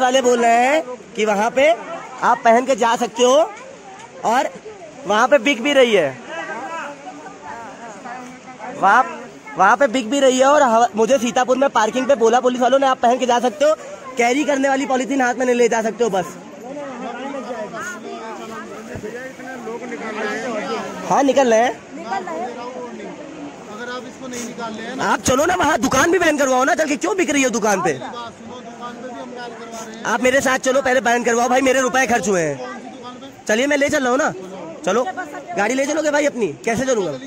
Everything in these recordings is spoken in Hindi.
वाले बोल रहे हैं कि वहाँ पे आप पहन के जा सकते हो और वहाँ पे बिक भी रही है। वहाँ वहाँ पे बिक भी रही है और मुझे सीतापुर में पार्किंग पे बोला पुलिस वालों ने आप पहन के जा सकते हो। कैरी करने वाली पॉलिथीन हाथ में नहीं ले जा सकते हो बस। हाँ निकल रहे हैं। आप चलो ना वहाँ दुकान भी बैन करवाओ ना चल के क्यों बिक रही है दुकान पे? आप मेरे साथ चलो पहले बैन करवाओ भाई मेरे रुपए खर्च हुए हैं। चलिए मैं ले चल रहा हूँ ना। चलो गाड़ी ले चलोगे भाई अपनी? कैसे चलूँगा?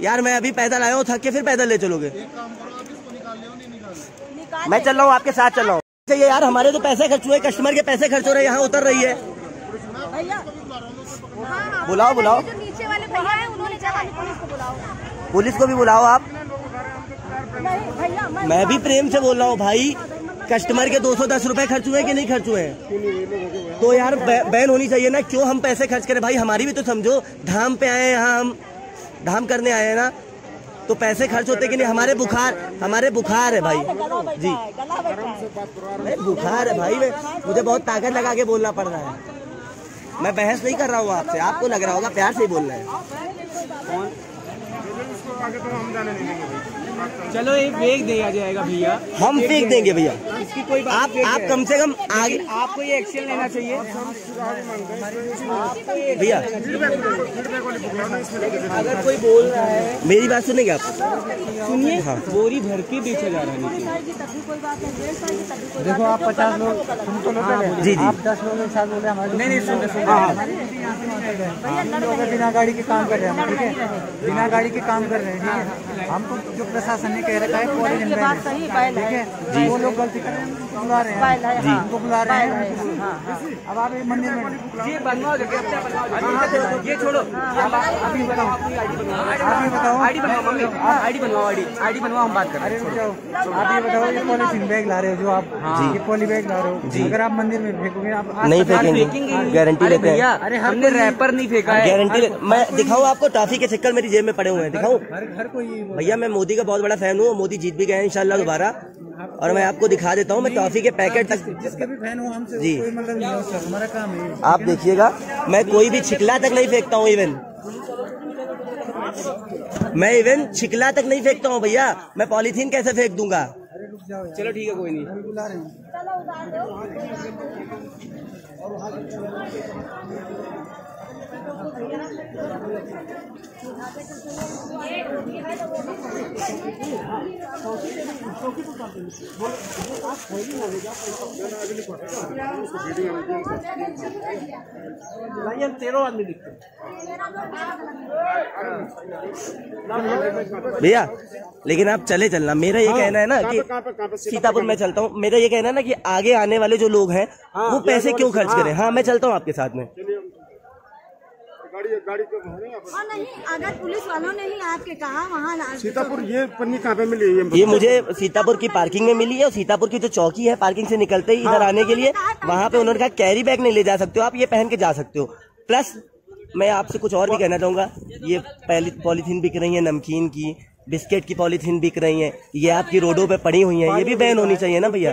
यार मैं अभी पैदल आया हूँ थक के फिर पैदल ले चलोगे। मैं चल रहा हूँ आपके साथ चल रहा हूँ। ये यार हमारे तो पैसे खर्च हुए कस्टमर के पैसे खर्च हो रहे हैं यहाँ उतर रही है। बुलाओ बुलाओ। पुलिस को भी बुलाओ आप। मैं भी प्रेम से बोल रहा हूँ भाई। कस्टमर के दो सौ दस रूपए खर्च हुए कि नहीं खर्च हुए तो यार बैन होनी चाहिए ना, क्यों हम पैसे खर्च करें? भाई, हमारी भी तो समझो, धाम पे आए हैं यहाँ हम, धाम करने आए हैं ना तो पैसे खर्च होते कि नहीं? हमारे बुखार हमारे बुखार है भाई। जी। बुखार है भाई मुझे बहुत ताकत लगा के बोलना पड़ रहा है। मैं बहस नहीं कर रहा हूँ आपसे, आपको लग रहा होगा प्यार से ही बोल रहे हैं चलो एक बेग दिया जाएगा भैया। हम फेंक देंगे भैया। इसकी कोई बात आप आप कम से कम आगे आपको ये एक्शन लेना चाहिए। भैया। अगर कोई बोल रहा है मेरी बात सुनेंगे आप? सुनिए हाँ। बोरी भर के बेचा जा रहा है। देखो आप पचास लोग सुन तो लो पहले जी जी। आप दस लोग एक साथ बोले हमारे नहीं नहीं सुन हम लोग बिना गाड़ी के काम कर रहे हैं ठीक है? बिना गाड़ी के काम कर रहे हैं ठीक है? हमको जो प्रशासन ने कह रखा है कॉलेज बैल ठीक है? है वो लोग गलती कर रहे हैं। उनको बुला रहे हैं। हाँ। उनको बुला रहे हैं। है हाँ। हाँ अब आप एक मंदिर में ये बनवाओ देखिए अपने बनवाओ ये छोड़ो। अभी बताओ। अपनी आप ये बताओ। आईडी बनवाओ मम्मी। आईडी बनवाओ आईडी। आईडी बनवाओ हम बात कर रहे अरे रुक जाओ। आप ये बताओ ये पॉलिथीन बैग ला रहे हो जो आप ये पॉली बैग ला रहे हो। अगर आप मंदिर में फेंकोगे आप नहीं फेंकेंगे। गारंटी लेते हैं। अरे हमने रैपर नहीं फेंका है। गारंटी मैं दिखाऊँ आपको टॉफी के चक्कर मेरी जेब में पड़े हुए हैं। दिखाऊँ? हर हर कोई ये भैया मैं मोदी का बहुत बड़ा फ़ैन हूँ मोदी जीत भी गए हैं इंशाल्लाह दोबारा। और मैं आपको दिखा देता हूँ मैं टॉफी के पैकेट तक जिसके भी फ़ैन हो हमसे जी। मतलब हमारा काम है। आप देखिएगा मैं कोई भी छिकला तक नहीं फेंकता हूँ इवन मैं इवन छिकला तक नहीं फेंकता हूँ भैया। मैं पॉलीथीन कैसे फेंक दूँगा? अरे रुक जाओ यार। चलो ठीक है कोई नहीं। अभी बुला रहे हैं भैया लेकिन आप चले चलना। मेरा ये कहना है ना कि सीतापुर में चलता हूँ। मेरा ये कहना है ना कि आगे आने वाले जो लोग हैं वो पैसे क्यों खर्च करें? हाँ मैं चलता हूँ आपके साथ में। और नहीं अगर पुलिस वालों ने ही आपके कहा वहाँ सीतापुर ये पन्नी कहाँ पे मिली है ये मुझे सीतापुर की पार्किंग में मिली है और सीतापुर की जो चौकी है पार्किंग से निकलते ही इधर आने के लिए वहाँ पे उन्होंने कहा कैरी बैग नहीं ले जा सकते हो आप ये पहन के जा सकते हो। प्लस मैं आपसे कुछ और भी कहना चाहूँगा ये पहली पॉलीथीन बिक रही है नमकीन की बिस्किट की पॉलीथीन बिक रही है। ये आपकी रोडों पे पड़ी हुई है। ये भी बैन होनी चाहिए ना भैया?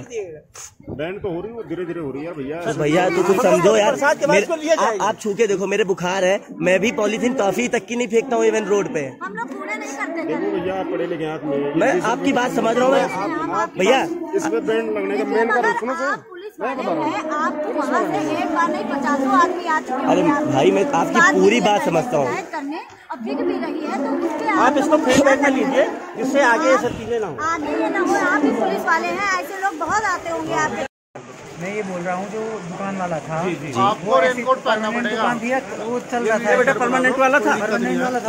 बैन तो हो रही है धीरे धीरे हो रही है भैया। तो भैया तो कुछ समझो यार। मेरे- आप, आप छू के देखो मेरे बुखार है। मैं भी पॉलीथीन टॉफी तक की नहीं फेंकता हूँ इवन रोड पे। हम लोग नहीं करते देखो भैया पढ़े लिखे मैं। आपकी बात समझ रहा हूँ। भैया इसमें बैन लगने का मेन कारण सुनो सर। आप पुलिस वाले हैं। आपको वहाँ से एक बार नहीं पचासों आदमी आ चुके अरे भाई, मैं आपकी पूरी बात समझता हूँ। करने अब बिक भी रही है तो उसके आप इसको फीडबैक कर में लीजिए इससे आगे ये आप- सब चीज़ें ना हो। आगे ये ना हो आप भी पुलिस वाले हैं ऐसे लोग बहुत आते होंगे आपके मैं ये बोल रहा हूँ जो दुकान वाला था। आपको रेनकोट पहनना पड़ेगा। वो चल रहा था। बेटा परमानेंट वाला था।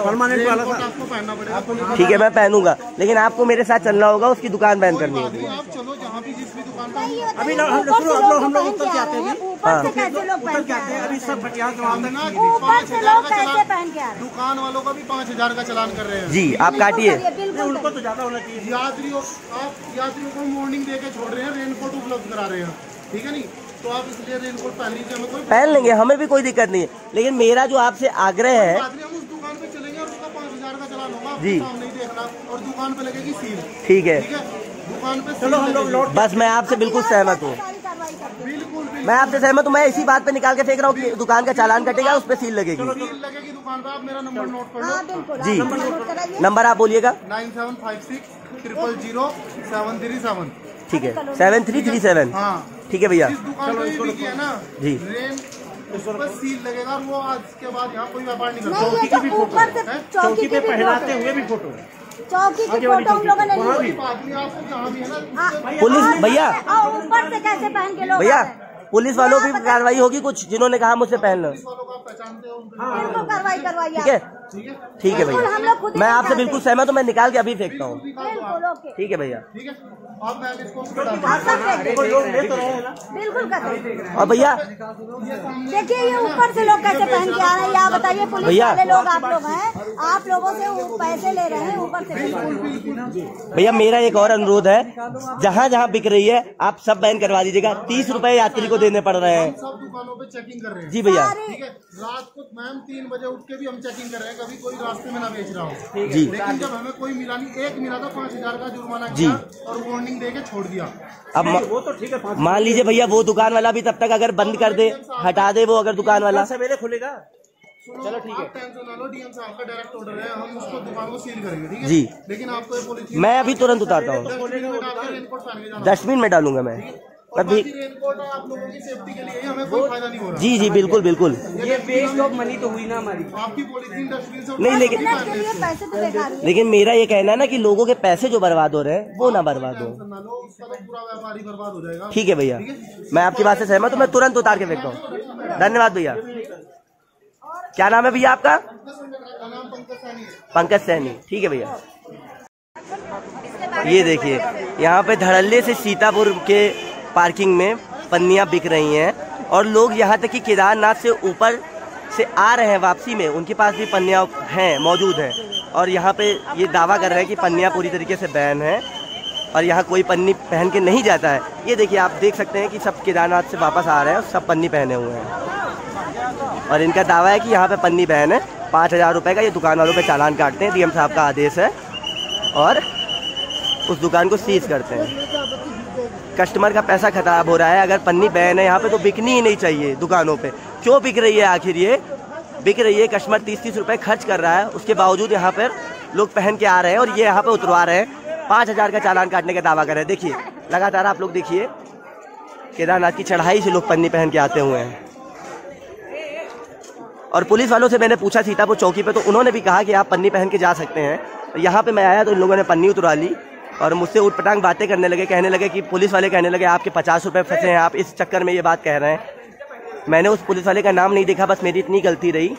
परमानेंट वाला था आपको पहनना पड़ेगा। ठीक है मैं पहनूँगा। लेकिन आपको मेरे साथ चलना होगा उसकी दुकान बैन करनी होगी। आप चलो जहाँ भी जिस भी दुकान अभी हम लोग हम लोग हम लोग ऊपर से आते हैं ऊपर से कैसे लोग पहन के आ हैं। अभी सब हमने ऊपर से लोग कैसे पहन के आ रहे दुकान वालों का भी पाँच हज़ार का चलान कर रहे हैं। जी आप काटिए। बिल्कुल करिए, बिल्कुल यात्रियों आप यात्रियों को वार्निंग दे के छोड़ रहे हैं रेनकोट उपलब्ध करा रहे हैं। ठीक है नहीं तो आप इसलिए रेनकोट पहन लीजिए हमें कोई पहन लेंगे हमें भी कोई दिक्कत नहीं है। लेकिन मेरा जो आपसे आग्रह है बात नहीं हम उस दुकान पे चलेंगे और उसका पाँच हज़ार का चलान होगा जी। ही और दुकान पे लगेगी सील ठीक है। दुकान पे चलो हम लोग बस मैं आपसे बिल्कुल सहमत हूँ। हैं। मैं आपसे सहमत हूँ मैं इसी बात पे निकाल के फेंक रहा हूँ कि दुकान का चालान कटेगा उस पर सील लगेगी। सील लगेगी दुकान पे। आप मेरा नंबर नोट कर हाँ लो जी। नोट कराइए। नंबर आप बोलिएगा। Nine seven five six triple zero seven three seven ठीक है। Seven three three seven. हाँ। ठीक है भैया। भी है जी। उस पर सील लगेगा वो आज के बाद यहाँ कोई व्यापार नहीं करता। ये जो ऊपर से चौकी पे पहनाते हुए भी फ़ोटो चौकी की फ़ोटो हम लोगों ने ली कोई बात नहीं आपको जहाँ भी है पुलिस भैया। ऊपर से कैसे पहन के लोग भैया? पुलिस वालों की कार्रवाई होगी कुछ जिन्होंने कहा मुझसे पहन लो। पुलिस वालों को आप पहचानते हो कार्रवाई ठीक है? ठीक है? है भैया। मैं आपसे बिल्कुल सहमत हूँ मैं निकाल के अभी फेंकता हूँ। ठीक है भैया। मैं इसको आप देख बिल्कुल कर और भैया? देखिए ये ऊपर से लोग कैसे पहन के आ रहे हैं। या बताइए पुलिस भैया। वाले लोग आप लोग हैं? आप लोगों से पैसे ले रहे हैं ऊपर से? भैया मेरा एक और अनुरोध है। जहाँ जहाँ बिक रही है आप सब बैन करवा दीजिएगा। तीस रुपए यात्री को देने पड़ रहे हैं। सब दुकानों पे चेकिंग कर रहे हैं। जी भैया। है? रात को मैम तीन बजे उठ के भी हम चेकिंग कर रहे हैं। कभी कोई रास्ते में ना बेच रहा हूँ। जी। लेकिन जब हमें कोई मिला नहीं एक मिला था पाँच हज़ार का जुर्माना जी। किया और वार्निंग दे के छोड़ दिया। अब वो तो ठीक है मान लीजिए भैया वो दुकान वाला भी तब तक अगर बंद कर दे हटा दे वो अगर दुकान वाला। सवेरे खुलेगा। चलो ठीक है। टेंशन ना लो डीएम साहब का डायरेक्ट ऑर्डर है हम उसको दुकान को सील करेंगे ठीक है? जी। लेकिन आपको ये पॉलिसी मैं अभी तुरंत उतारता हूँ। डस्टबिन में डालूँगा मैं। और अभी आप लोगों की सेफ्टी के लिए हमें कोई फ़ायदा नहीं हो रहा। जी जी बिल्कुल बिल्कुल। ये वेस्ट ऑफ़ मनी तो हुई ना हमारी। आपकी पॉलिथीन डस्टबिन से नहीं लेकिन तो बेकार लेकिन मेरा ये कहना है ना कि लोगों के पैसे जो बर्बाद हो रहे हैं वो ना बर्बाद हो। तो पूरा व्यापार ही बर्बाद हो जाएगा। ठीक है भैया। मैं आपकी बात से सहमत हूँ मैं तुरंत उतार के देखता हूँ। धन्यवाद भैया। क्या नाम है भैया आपका? पंकज सैनी। पंकज सैनी ठीक है भैया। ये देखिए यहाँ पे धड़ल्ले से सीतापुर के पार्किंग में पन्नियाँ बिक रही हैं और लोग यहाँ तक कि केदारनाथ से ऊपर से आ रहे हैं वापसी में। उनके पास भी पन्नियाँ हैं, मौजूद हैं। और यहाँ पे ये दावा कर रहे हैं कि पन्नियाँ पूरी तरीके से बैन हैं और यहाँ कोई पन्नी पहन के नहीं जाता है। ये देखिए, आप देख सकते हैं कि सब केदारनाथ से वापस आ रहे हैं और सब पन्नी पहने हुए हैं। और इनका दावा है कि यहाँ पे पन्नी बहन है। पाँच हज़ार रुपये का ये दुकान वालों पे चालान काटते हैं, डीएम साहब का आदेश है और उस दुकान को सीज करते हैं। कस्टमर का पैसा खराब हो रहा है, अगर पन्नी बैन है यहाँ पे तो बिकनी ही नहीं चाहिए दुकानों पे। क्यों बिक रही है आखिर ये? बिक रही है, कस्टमर तीस तीस रुपए खर्च कर रहा है, उसके बावजूद यहाँ पर लोग पहन के आ रहे हैं और ये यहाँ पे उतरवा रहे हैं। पाँच हज़ार का चालान काटने का दावा कर रहे हैं। देखिए, लगातार आप लोग देखिए, केदारनाथ की चढ़ाई से लोग पन्नी पहन के आते हुए हैं। और पुलिस वालों से मैंने पूछा, सीतापुर चौकी पे तो उन्होंने भी कहा कि आप पन्नी पहन के जा सकते हैं। यहाँ पे मैं आया तो इन लोगों ने पन्नी उतरवा ली। और मुझसे उठ पटांग बातें करने लगे, कहने लगे कि पुलिस वाले कहने लगे, आपके पचास रुपये फंसे हैं, आप इस चक्कर में ये बात कह रहे हैं। मैंने उस पुलिस वाले का नाम नहीं देखा, बस मेरी इतनी गलती रही।